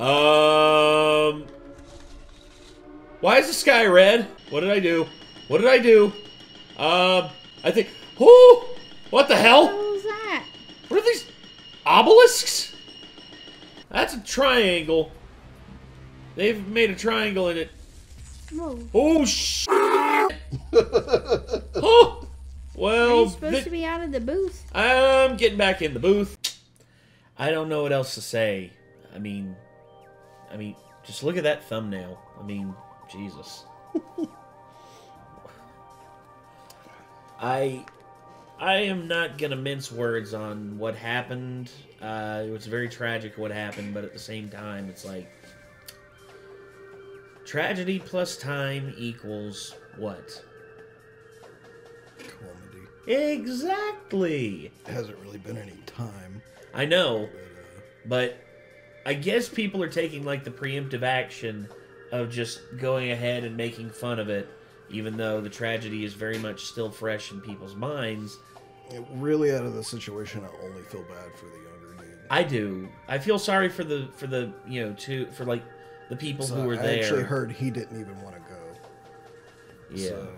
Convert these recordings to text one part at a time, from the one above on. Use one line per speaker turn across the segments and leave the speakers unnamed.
Um. Why is the sky red? What did I do? What did I do? Um. I think. Whoo! What the hell?
What was that?
What are these obelisks? That's a triangle. They've made a triangle in it.
Whoa.
Oh sh! oh. Well, Are
you supposed
thi-
to be out of the booth?
I'm getting back in the booth. I don't know what else to say. I mean, I mean, just look at that thumbnail. I mean, Jesus. I, I am not gonna mince words on what happened. Uh, it was very tragic what happened, but at the same time, it's like tragedy plus time equals what?
Comedy.
Exactly.
It hasn't really been any time.
I know,
But, uh,
but I guess people are taking like the preemptive action of just going ahead and making fun of it, even though the tragedy is very much still fresh in people's minds.
it really out of the situation, I only feel bad for the younger dude.
I do. I feel sorry for the for the you know to for like the people
So
who were
I
there.
actually heard he didn't even want to go.
yeah,
So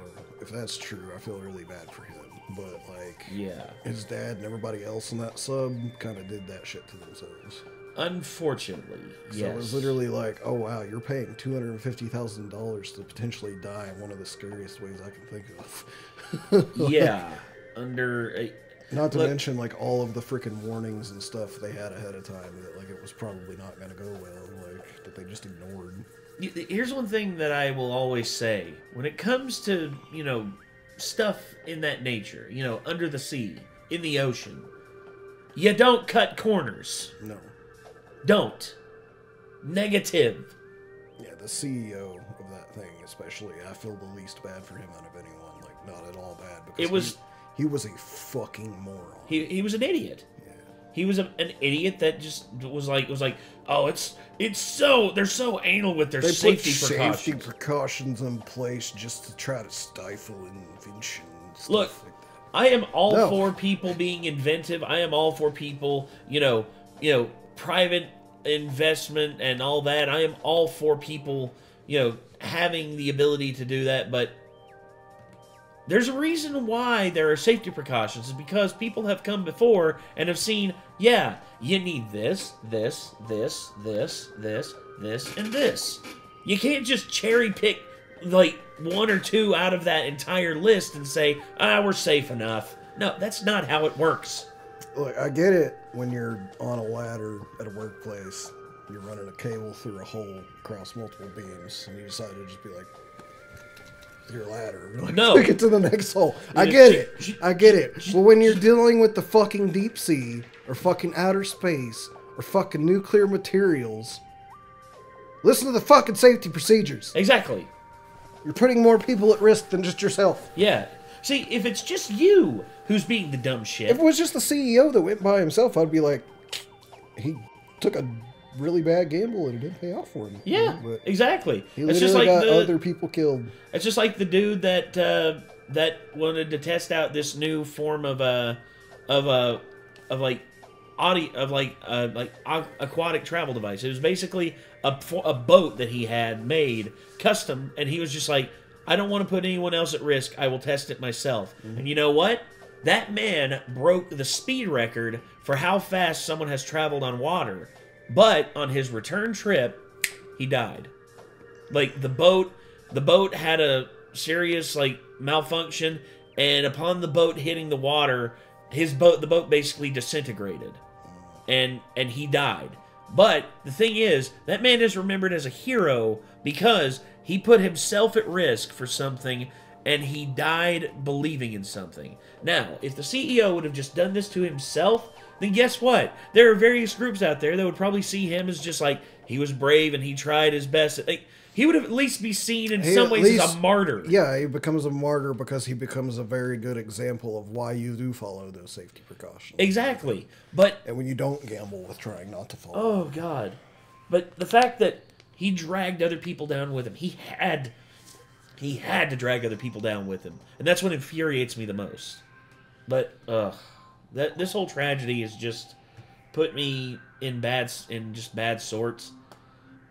if that's true, I feel really bad for him. But like
yeah.
his dad and everybody else in that sub kind of did that shit to themselves.
Unfortunately,
So
yes.
it was literally like, oh wow, you're paying two hundred and fifty thousand dollars to potentially die in one of the scariest ways I can think of.
yeah. Under a,
Not to
Look-
mention like all of the freaking warnings and stuff they had ahead of time that like it was probably not going to go well, like that they just ignored.
Here's one thing that I will always say when it comes to, you know, stuff in that nature, you know, under the sea, in the ocean, you don't cut corners.
No,
Don't. Negative.
yeah, the CEO of that thing, especially, I feel the least bad for him out of anyone. Like not at all bad because
It was-
he, he was a fucking moron.
He, he was an idiot.
yeah.
He was a, an idiot that just was like was like, oh, it's it's so they're so anal with their
They
safety
put
precautions.
safety precautions in place just to try to stifle invention.
Look,
like.
I am all
No.
for people being inventive. I am all for people, you know, you know, private investment and all that. I am all for people, you know, having the ability to do that, but there's a reason why there are safety precautions is because people have come before and have seen, yeah, you need this, this, this, this, this, this, and this. You can't just cherry pick like one or two out of that entire list and say, ah, we're safe enough. No, that's not how it works.
Look, I get it when you're on a ladder at a workplace, you're running a cable through a hole across multiple beams, and you decide to just be like, your ladder. Like,
No.
Take it to the next hole. I get it. I get it. But when you're dealing with the fucking deep sea, or fucking outer space, or fucking nuclear materials, listen to the fucking safety procedures.
Exactly.
You're putting more people at risk than just yourself.
Yeah. See, if it's just you who's being the dumb shit,
If it was just the CEO that went by himself, I'd be like, he took a really bad gamble and it didn't pay off for him.
Yeah,
But
exactly.
he
It's just like
got
the,
other people killed.
It's just like the dude that uh, that wanted to test out this new form of uh of uh of like audio of like uh like aquatic travel device. It was basically a a boat that he had made custom, and he was just like, I don't want to put anyone else at risk. I will test it myself. And you know what? That man broke the speed record for how fast someone has traveled on water. But on his return trip, he died like the boat the boat had a serious like malfunction and upon the boat hitting the water his boat the boat basically disintegrated and and he died but the thing is that man is remembered as a hero because he put himself at risk for something and he died believing in something now if the ceo would have just done this to himself then guess what there are various groups out there that would probably see him as just like he was brave and he tried his best like, he would have at least be seen in
He
some ways as a martyr
Yeah, he becomes a martyr because he becomes a very good example of why you do follow those safety precautions.
exactly but
And when you don't gamble with trying not to follow.
Oh God! But the fact that he dragged other people down with him, he had, he had to drag other people down with him, and that's what infuriates me the most. But ugh, that this whole tragedy has just put me in bad, in just bad sorts.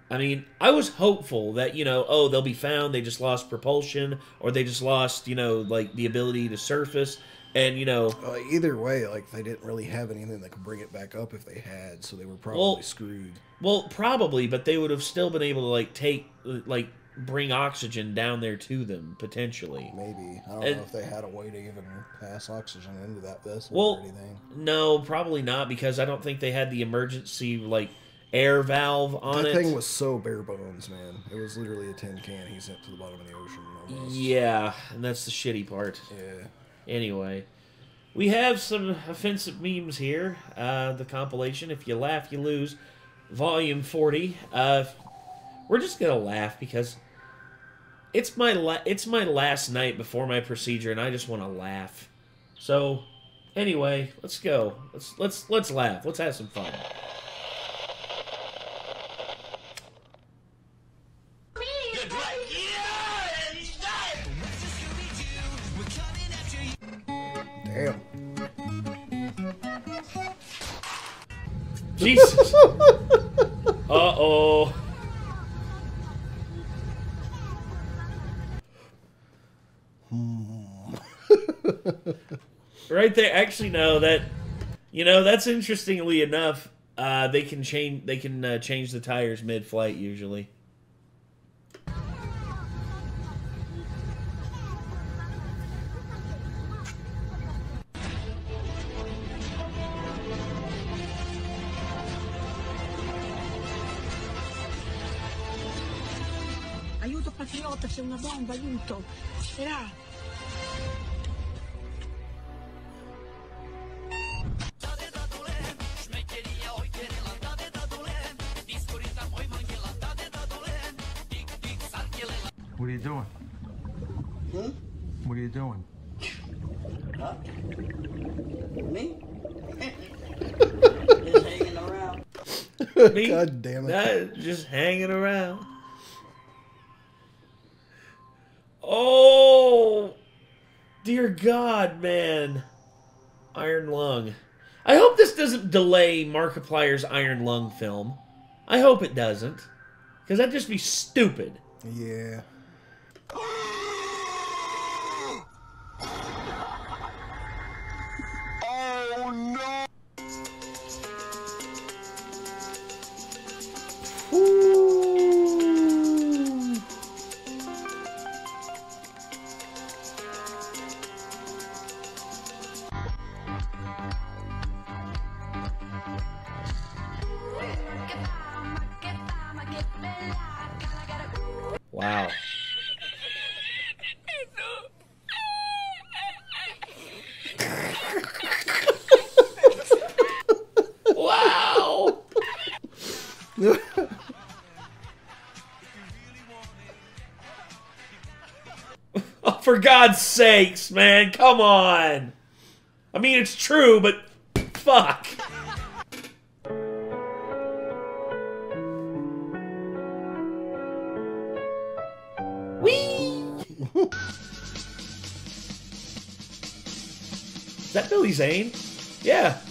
I mean, I was hopeful that, you know, oh, they'll be found, they just lost propulsion, or they just lost, you know, like the ability to surface. And, you know,
Uh, either way, like they didn't really have anything that could bring it back up if they had, so they were probably
Well-
screwed.
well, probably, but they would have still been able to, like, take, like, bring oxygen down there to them, potentially.
Maybe I don't
And-
know if they had a way to even pass oxygen into that vessel
Well,
or anything.
No, probably not, because I don't think they had the emergency, like, air valve on
That
it.
thing was so bare bones, man. It was literally a tin can he sent to the bottom of the ocean. Almost.
Yeah, and that's the shitty part.
Yeah.
Anyway, we have some offensive memes here. Uh, the compilation, If You Laugh, You Lose, Volume 40. Uh, we're just gonna laugh because it's my la- it's my last night before my procedure, and I just want to laugh. So, anyway, let's go. Let's let's let's laugh. Let's have some fun. Uh oh. right there. Actually, no. That you know that's interestingly enough. Uh, they can change. They can uh, change the tires mid-flight usually.
Aiuto patriota, c'è una bomba, aiuto! Era!
What are you doing? Hmm? What are you doing?
Me? Just hanging around.
Me?
God damn it.
That- just hanging around. Oh, dear God, man. Iron Lung. I hope this doesn't delay Markiplier's Iron Lung film. I hope it doesn't. Because that'd just be stupid.
Yeah.
Wow. wow. Oh, for God's sakes, man, come on. I mean, it's true, but Zane? Yeah.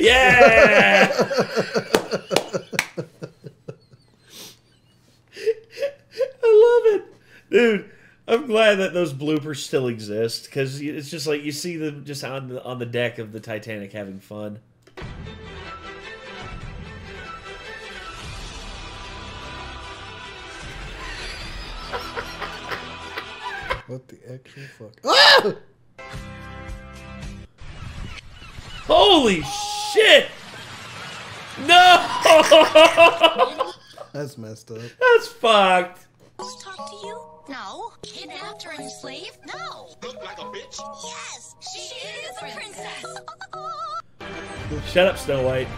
Yeah! I love it, dude. I'm glad that those bloopers still exist because it's just like you see them just on the on the deck of the Titanic having fun.
What the actual fuck? Ah!
Holy shit! No,
That's messed up.
that's fucked.
talk to you? No. Kidnapped her and enslaved? No.
Look like a bitch.
Yes, she, is a princess.
Shut up, Snow White.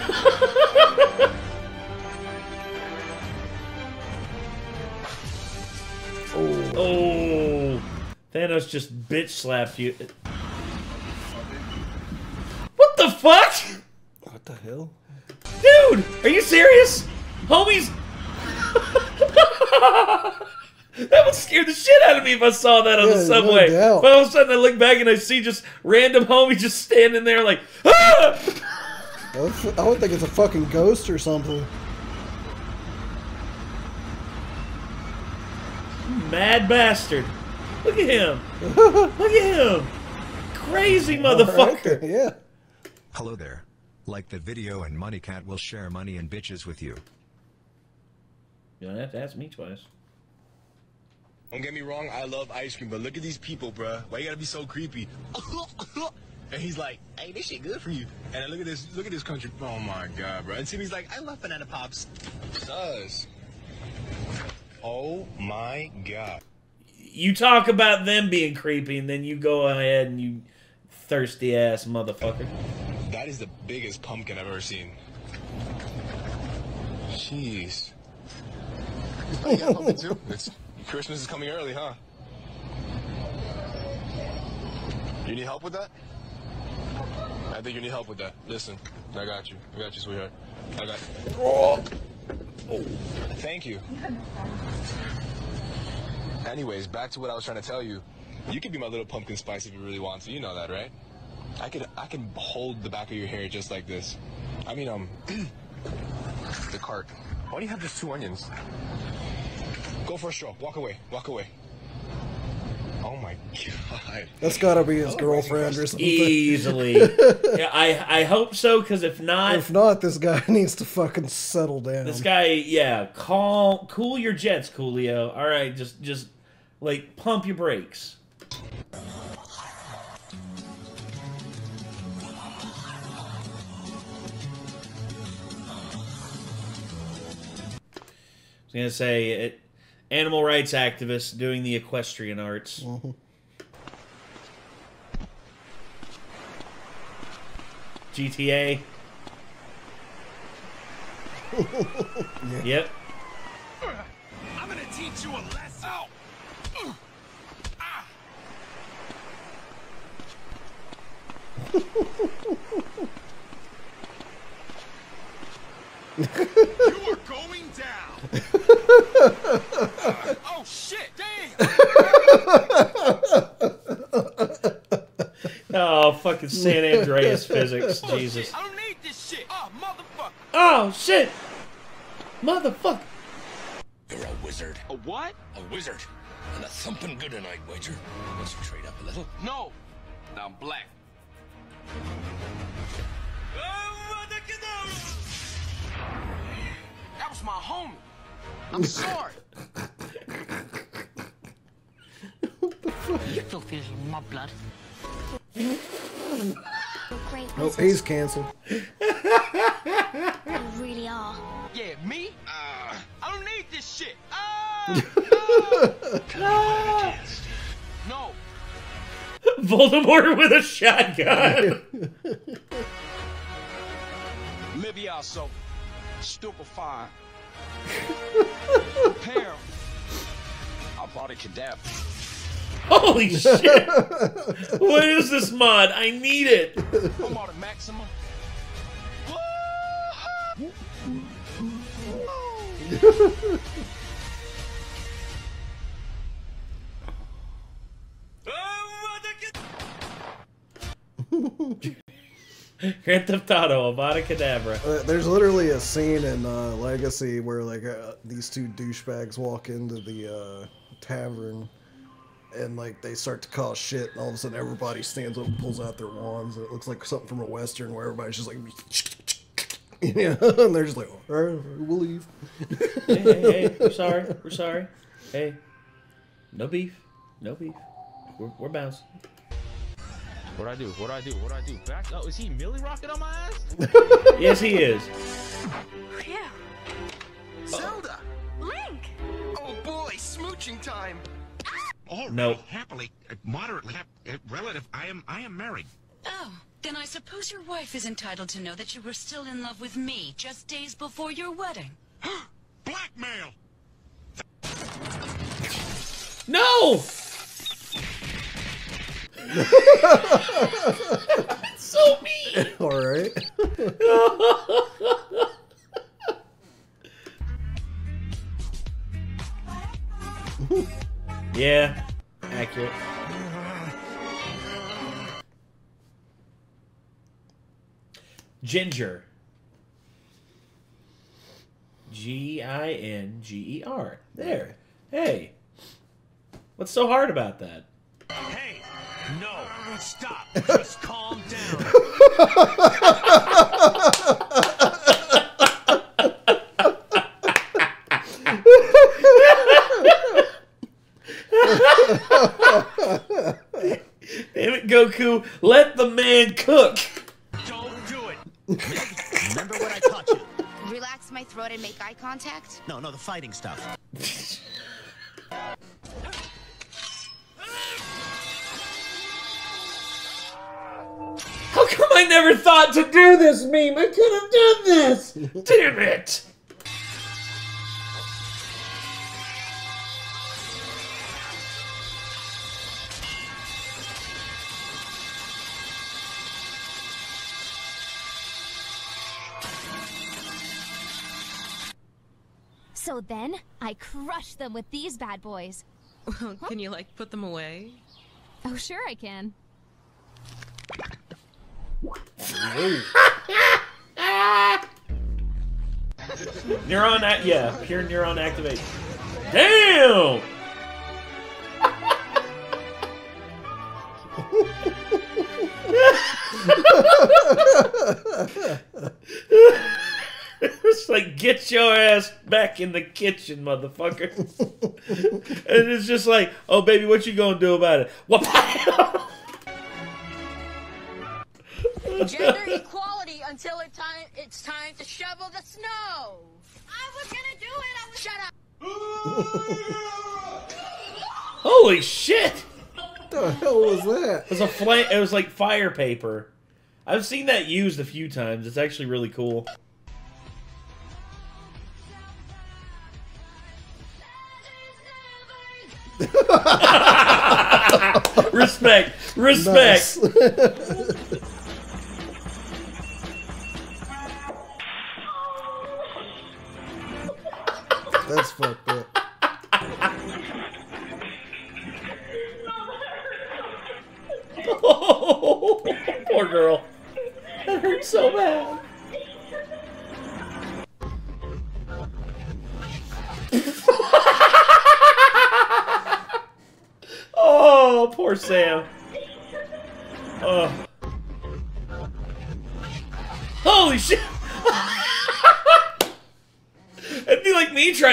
oh, oh. Thanos just bitch slapped you. What the fuck?
What the hell?
Dude, are you serious? Homies. That would scare the shit out of me if I saw that on
Yeah,
the subway.
doubt.
but all of a sudden I look back and I see just random homie just standing there like, ah!
I would think it's a fucking ghost or something.
Mad bastard. Look at him. Look at him. Crazy motherfucker.
Right? Yeah.
Hello there. Like the video and Money Cat will share money and bitches with you.
You don't have to ask me twice.
Don't get me wrong, I love ice cream, but look at these people, bruh. Why you gotta be so creepy? and he's like, "Hey, this shit good for you." And then look at this, look at this country. Oh my god, bro. And Timmy's like, "I love banana pops." Does. Oh my god.
You talk about them being creepy and then you go ahead and you thirsty ass motherfucker.
That is the biggest pumpkin I've ever seen. Jeez. You got a pumpkin too? It's, Christmas is coming early, huh? You need help with that? I think you need help with that. Listen, I got you. I got you, sweetheart. I got. you. Oh. Thank you. Anyways, back to what I was trying to tell you. You could be my little pumpkin spice if you really want to. You know that, right? I could I can hold the back of your hair just like this. I mean, um, the cart. Why do you have just two onions? Go for a stroll. Walk away. Walk away. Oh my god.
That's gotta be his girlfriend or something.
Easily. yeah, I I hope so because if not,
If not, this guy needs to fucking settle down.
this guy, yeah, call cool your jets, Coolio. All right, just just like pump your brakes. I was gonna say it, animal rights activists doing the equestrian arts. Mm-hmm. GTA. Yep.
I'm gonna teach you a lesson. you are going down. oh shit! Damn.
Oh, fucking San Andreas oh, physics. Jesus.
I don't need this shit. Oh, motherfucker.
Oh, shit. Motherfucker.
You're a wizard.
A what?
A wizard. And a thumping good tonight, wager. Let's trade up a little.
No. I'm black. Oh, That was my homie. I'm sorry.
You filthy little my blood.
Great
Oh, he's canceled.
You really are.
Yeah, me? Uh, I don't need this shit. Uh, no.
Voldemort with a shotgun.
Livioso. Stupefying. I brought a.
Holy shit. What is this mod? I need it.
I'm maximum.
Grand Theft Auto, Avada Kedavra.
Uh, there's literally a scene in uh, Legacy where like uh, these two douchebags walk into the uh, tavern and like they start to cause shit, and all of a sudden everybody stands up and pulls out their wands. And it looks like something from a western where everybody's just like, yeah, and they're just like, all right, we'll leave.
Hey, hey, hey, we're sorry. We're sorry. Hey, no beef. No beef. We're, we're bouncing.
What I do? What I do? What I do? Back? Oh, is he Millie Rocket on my ass?
Yes, he is.
Phew.
Zelda!
Link!
Oh boy, smooching time.
All
No.
right, happily, uh, moderately, hap- uh, relative. I am, I am married.
Oh, then I suppose your wife is entitled to know that you were still in love with me just days before your wedding.
Blackmail.
No! So mean.
all right.
Yeah, accurate. Ginger. G I N G E R. There. Hey. What's so hard about that?
Hey, no, stop. Just calm down.
Damn it, Goku. Let the man cook.
Don't do it.
Remember what I taught you?
Relax my throat and make eye contact?
No, no, the fighting stuff.
Do this meme? I could have done this. Damn it.
So then, I crush them with these bad boys.
Oh, can you, like, put them away?
Oh, sure I can.
Neuron. Yeah, pure neuron activate. Damn. it's like get your ass back in the kitchen, motherfucker. and it's just like, oh baby, what you gonna do about it? What?
Gender equality until it time it's time to shovel the snow. I was gonna do it. I was shut up.
Holy shit!
What the hell was that?
It was a flame. It was like fire paper. I've seen that used a few times. It's actually really cool. respect, respect.
Fucked up.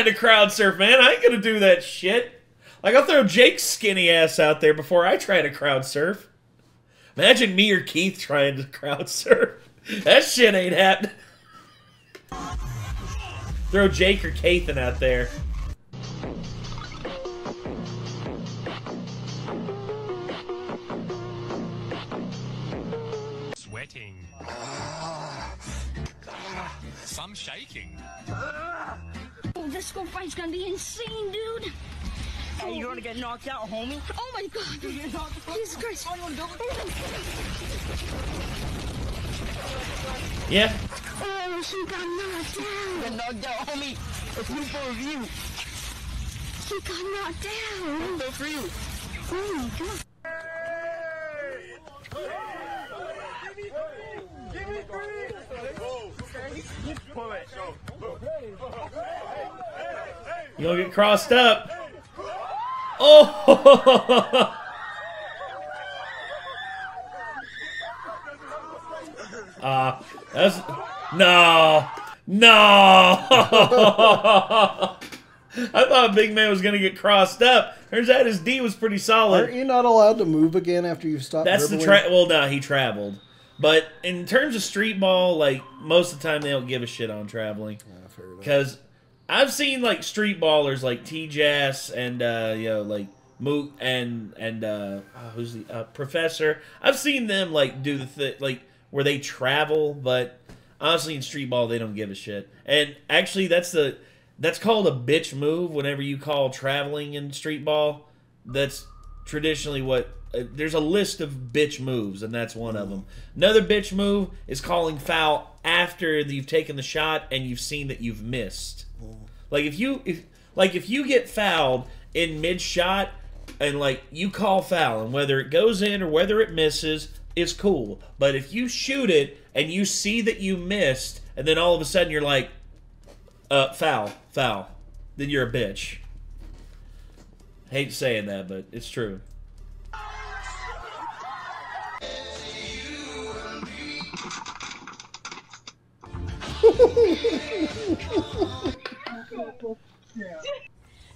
Trying to crowd surf, man. I ain't gonna do that shit. Like I'll throw Jake's skinny ass out there before I try to crowd surf. Imagine me or Keith trying to crowd surf. That shit ain't happening. Throw Jake or Kathan out there.
This school fight's gonna be insane, dude.
Hey, you're gonna get knocked out, homie.
Oh my god. Jesus Christ.
Yeah.
Oh, she got knocked down.
Get knocked out, homie. It's me for review.
She got knocked down.
Go for you.
Oh my god.
You gonna get crossed up. Oh! Ah, that's no, no. I thought Big Man was gonna get crossed up. Turns out his D was pretty solid.
Aren't you not allowed to move again after you've stopped?
That's the
dribbling?
tra- well, no, he traveled. But in terms of street ball, like most of the time they don't give a shit on traveling. Because I've seen like street ballers like T Jazz and uh, you know like Moot and and uh, oh, who's the uh, Professor. I've seen them like do the thing like where they travel, but honestly in street ball they don't give a shit. And actually that's the that's called a bitch move. Whenever you call traveling in street ball, that's traditionally what uh, there's a list of bitch moves and that's one of them another bitch move is calling foul after you've taken the shot and you've seen that you've missed like if you if like if you get fouled in mid shot and like you call foul, and whether it goes in or whether it misses, is cool. But if you shoot it and you see that you missed, and then all of a sudden you're like, uh, foul, foul, then you're a bitch. Hate saying that, but it's true.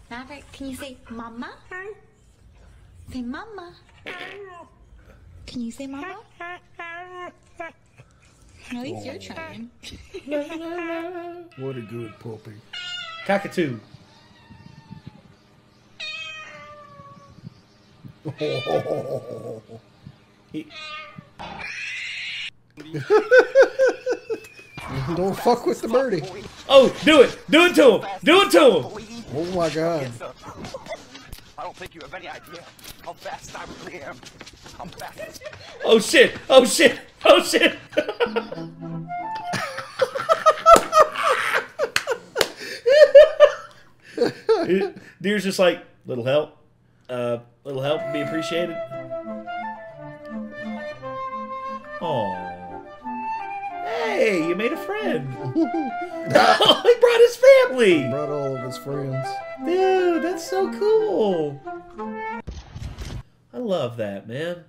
Maverick, can you say mama? Say mama. Can you say mama? At least you're trying.
What a good puppy.
Cockatoo. He-
Don't fuck with the birdie.
Oh, do it! Do it to him! Do it to him!
Oh my god.
I don't think you have any idea how fast I really am. I'm fast.
Oh shit! Oh shit! Oh shit! Deer's just like, little help. Uh, little help would be appreciated. Oh. Hey, you made a friend. oh, he brought his family.
He Brought all of his friends.
Dude, that's so cool. I love that, man.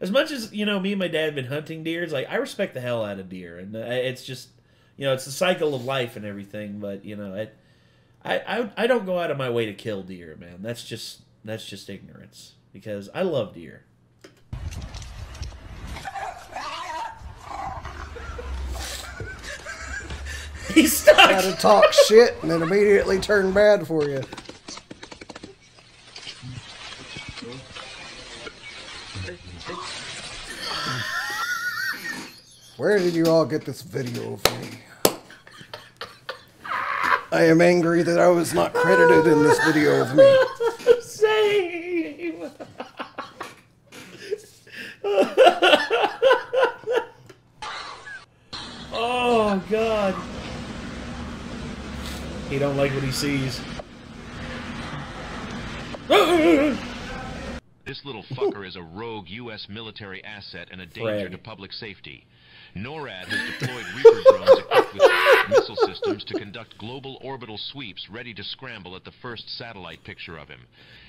As much as you know, me and my dad have been hunting deer. It's like I respect the hell out of deer, and uh, it's just, you know, it's the cycle of life and everything. But you know, it, I, I, I don't go out of my way to kill deer, man. That's just that's just ignorance because I love deer. He's stuck.
Gotta talk shit and then immediately turn bad for you. Where did you all get this video of me? I am angry that I was not credited in this video of me.
Same. oh God. He don't like what he sees.
This little fucker is a rogue U.S. military asset and a danger
Fred.
to public safety. NORAD has deployed Reaper drones equipped with missile systems to conduct global orbital sweeps ready to scramble at the first satellite picture of him.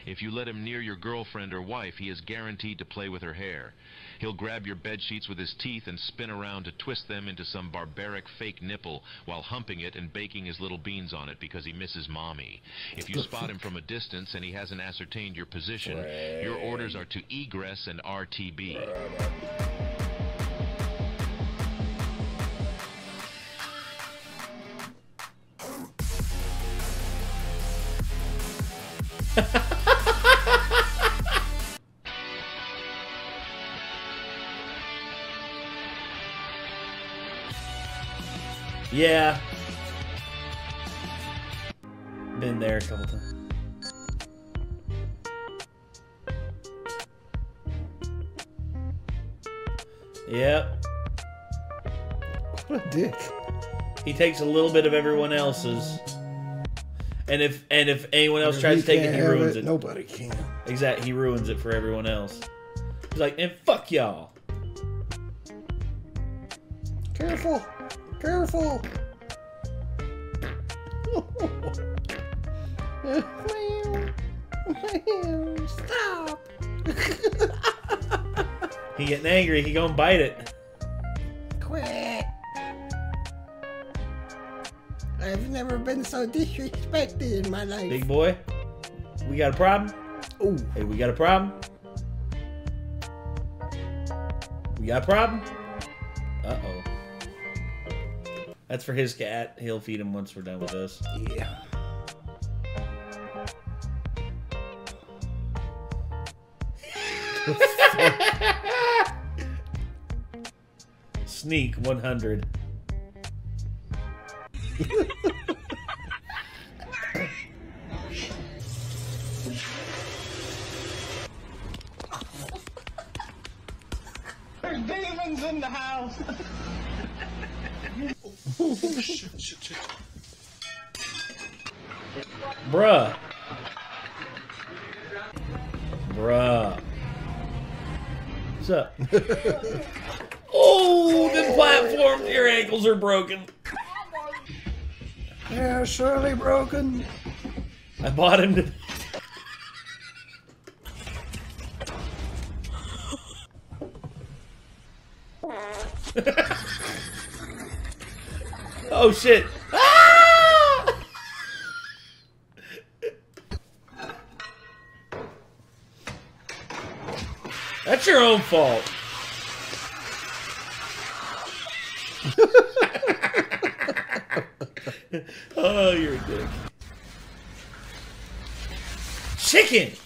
If you let him near your girlfriend or wife, he is guaranteed to play with her hair. He'll grab your bed sheets with his teeth and spin around to twist them into some barbaric fake nipple while humping it and baking his little beans on it because he misses mommy. If you spot him from a distance and he hasn't ascertained your position, your orders are to egress and RTB.
Yeah. Been there a couple times. Yep.
What a dick.
He takes a little bit of everyone else's. And if and if anyone else
If
tries to take it, he ruins
it,
it.
nobody can.
Exactly, he ruins it for everyone else. He's like, and fuck y'all.
Careful! Careful! Stop!
He getting angry. He gonna bite it.
Quit! I've never been so disrespected in my life.
Big boy, we got a problem.
Ooh.
Hey, we got a problem. We got a problem. Uh oh. That's for his cat. He'll feed him once we're done with this.
Yeah.
Sneak 100. Bruh. Bruh. What's up? oh, the platform, your ankles are broken.
Yeah, surely broken.
I bought him to. oh shit! Ah! That's your own fault. oh, you're a dick. Chicken!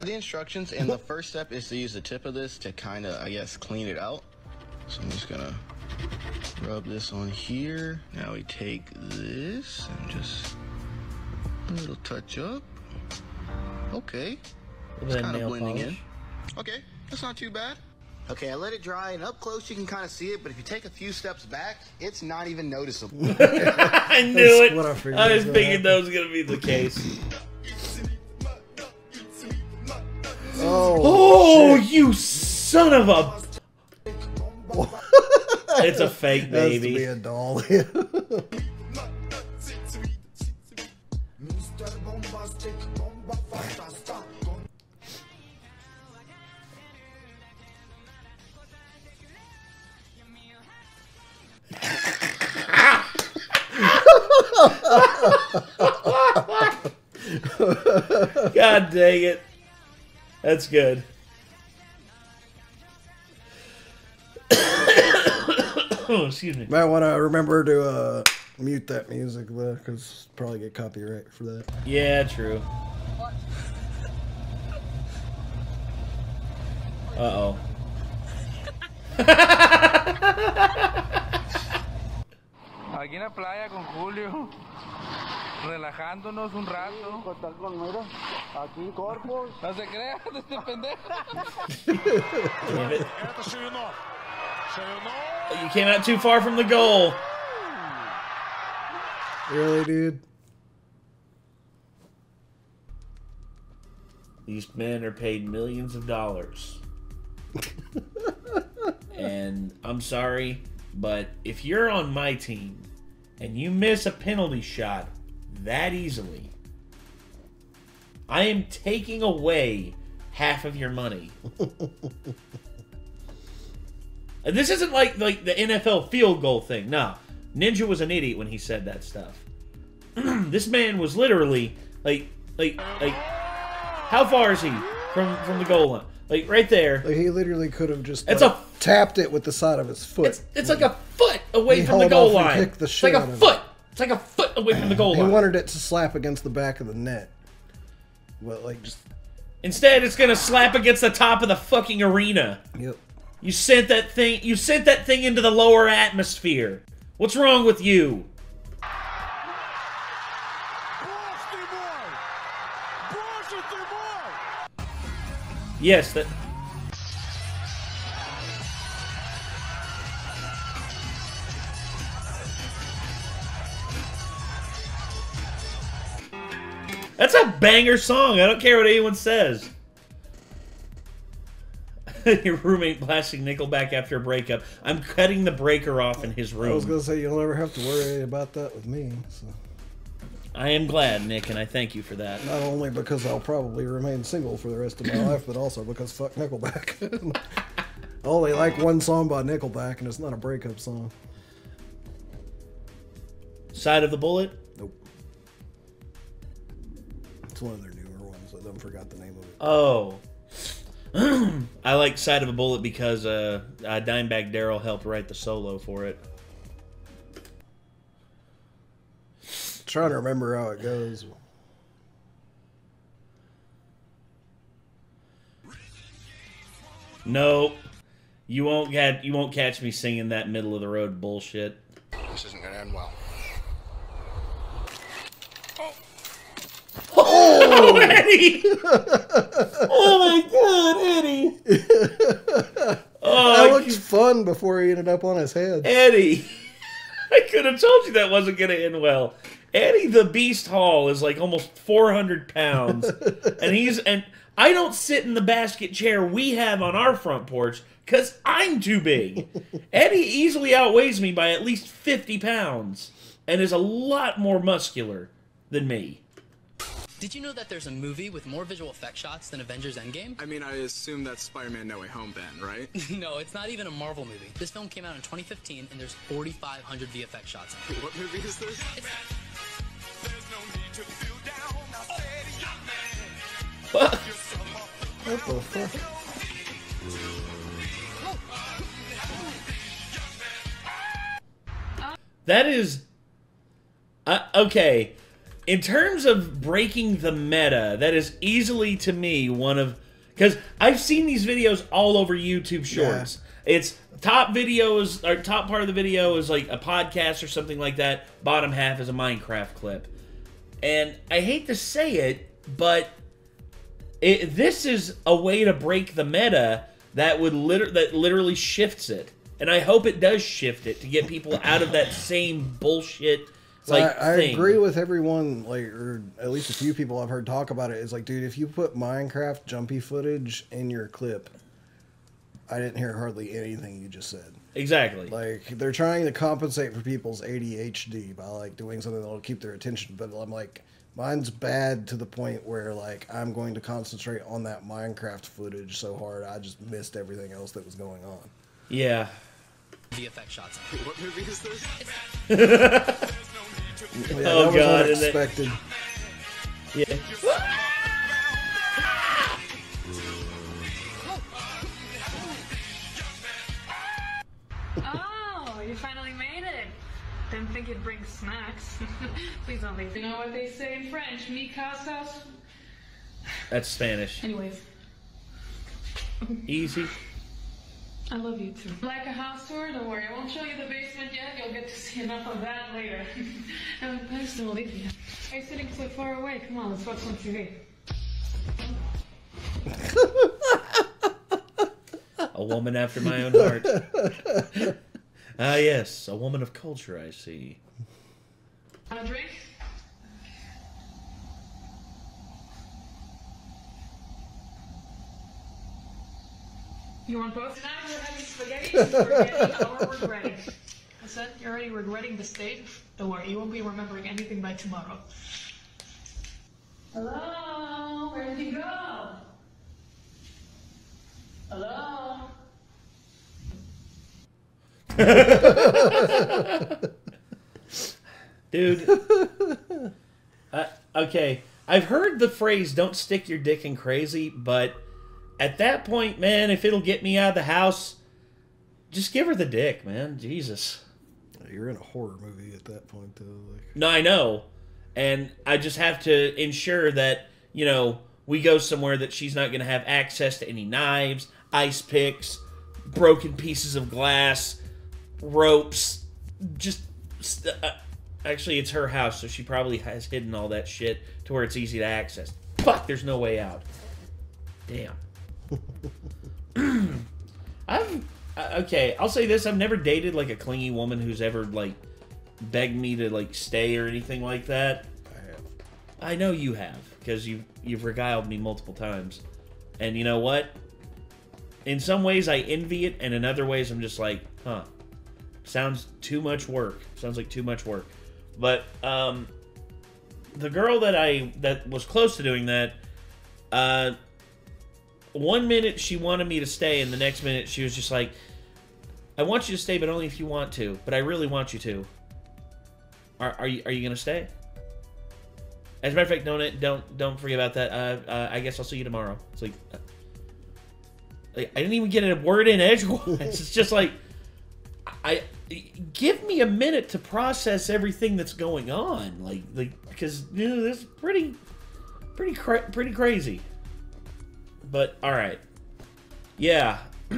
The
instructions, and the first step is to use the tip of this to kind of, I guess, clean it out. So I'm just gonna rub this on here. Now we take this and just a little touch up. Okay.
Little
It's kind of
nail
blending in.
polish.
Okay, that's not too bad. Okay, I let it dry, and up close you can kind of see it, but if you take a few steps back, it's not even noticeable.
I knew it. I was thinking that was gonna be the case.
Oh,
Oh, you son of a! it's a fake
Has to
baby.
be a doll.
God dang it. That's good. oh, excuse me.
Might want to remember to uh, mute that music though, because probably get copyright for that.
Yeah, true. Uh oh.
Aquí en la playa con Julio, relajándonos un rato. Aquí, Corpus. No se crea, este pendejo.
You came out too far from the goal.
Really, dude?
These men are paid millions of dollars. and I'm sorry, but if you're on my team and you miss a penalty shot that easily, I am taking away half of your money. And this isn't like like the NFL field goal thing. No. Ninja was an idiot when he said that stuff. this man was literally like like like how far is he from from the goal line? Like right there.
Like he literally could have just
It's
like,
a-
tapped it with the side of his foot.
It's like a foot away from the goal line.
kicked the
It's like a foot. It's like a foot away from the goal
he wanted it to slap against the back of the net. But like just
Instead, it's gonna slap against the top of the fucking arena.
Yep.
You sent that thing. You sent that thing into the lower atmosphere. What's wrong with you? Yes, that. That's a banger song. I don't care what anyone says. Your roommate blasting Nickelback after a breakup. I'm cutting the breaker off in his room.
I was gonna say you'll never have to worry about that with me. So.
I am glad, Nick, and I thank you for that.
Not only because I'll probably remain single for the rest of my life, but also because fuck Nickelback. I only like one song by Nickelback, and it's not a breakup song.
Side of the bullet?
Nope. It's one of their newer ones. I don't forgot the name of it.
Oh. I like Side of a Bullet because uh, uh, Dimebag Darrell helped write the solo for it.
trying to remember how it goes.
No, you won't get you won't catch me singing that middle of the road bullshit.
This isn't gonna
end well.
Oh, Eddie! oh my god, Eddie! Oh,
that
I
looks fun before he ended up on his head.
Eddie, I could have told you that wasn't going to end well. Eddie the Beast Hall is like almost 400 pounds, and he's and I don't sit in the basket chair we have on our front porch because I'm too big. Eddie easily outweighs me by at least 50 pounds, and is a lot more muscular than me.
Did you know that there's a movie with more visual effect shots than Avengers Endgame?
I mean, I assume that's Spider-Man No Way Home then, right?
no, it's not even a Marvel movie. This film came out in 2015 and there's 4,500 VFX shots.
What movie is this?
What?
What the fuck?
That is uh, okay. In terms of breaking the meta, that is easily to me one of because I've seen these videos all over YouTube Shorts. It's top videos or top part of the video is like a podcast or something like that. Bottom half is a Minecraft clip, and I hate to say it, but it, this is a way to break the meta that would liter- that literally shifts it. And I hope it does shift it to get people out of that same bullshit
So
like
I, I agree with everyone, like, or at least a few people I've heard talk about it. it. Is like, dude, if you put Minecraft jumpy footage in your clip, I didn't hear hardly anything you just said.
Exactly.
Like they're trying to compensate for people's ADHD by like doing something that'll keep their attention. But I'm like, mine's bad to the point where like I'm going to concentrate on that Minecraft footage so hard I just missed everything else that was going on.
Yeah.
VFX shots.
What movie is this?
Yeah,
oh
that was
god, and that-
unexpected.
Yeah.
Oh, you finally made it. Didn't think you'd bring snacks. Please don't leave. You know what they say in French? Mi casas.
That's Spanish.
Anyways,
Easy.
I love you too. Like a house tour? Don't worry, I won't show you the basement yet. You'll get to see enough of that later. um, thanks to Olivia. Why are you sitting so far away? Come on, let's watch some TV.
A woman after my own heart. Ah, yes, a woman of culture, I see.
Want a drink? You want both? Tonight we're having spaghetti and spaghetti or regretting. I said you're already regretting the state. Don't worry, you won't be remembering anything by tomorrow. Hello? Where did he go? Hello?
Dude. uh, okay, I've heard the phrase "don't stick your dick in crazy," but at that point, man, if it'll get me out of the house, just give her the dick, man. Jesus.
You're in a horror movie at that point, though. Like,
No, I know. And I just have to ensure that, you know, we go somewhere that she's not going to have access to any knives, ice picks, broken pieces of glass, ropes. Just. st- Uh, actually, it's her house, so she probably has hidden all that shit to where it's easy to access. Fuck, there's no way out. Damn. I've. uh, Okay, I'll say this. I've never dated, like, a clingy woman who's ever, like, begged me to like stay or anything like that.
I have.
I know you have because you you've regaled me multiple times, and you know what? In some ways, I envy it, and in other ways, I'm just like, huh. Sounds too much work. Sounds like too much work. But um, the girl that I that was close to doing that, uh, one minute she wanted me to stay, and the next minute she was just like, "I want you to stay, but only if you want to. But I really want you to." Are, are you are you gonna stay? As a matter of fact, don't don't don't forget about that. Uh, uh, I guess I'll see you tomorrow. It's like, uh, like, I didn't even get a word in edgewise. it's just like I give me a minute to process everything that's going on. Like like because you know this is pretty pretty cra- pretty crazy. But all right, yeah.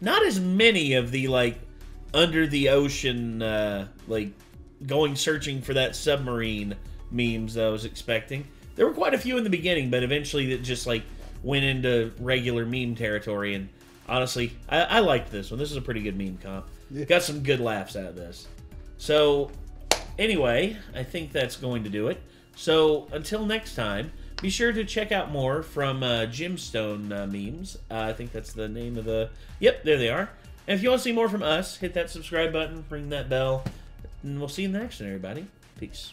Not as many of the like under the ocean, uh, like going searching for that submarine memes that I was expecting. There were quite a few in the beginning, but eventually it just like went into regular meme territory. And honestly, I, I liked this one. This is a pretty good meme comp. Got some good laughs out of this. So, anyway, I think that's going to do it. So, until next time, be sure to check out more from uh, Gemstone uh, memes. Uh, I think that's the name of the. Yep, there they are. And if you want to see more from us, hit that subscribe button, ring that bell, and we'll see you in the next one, everybody. Peace.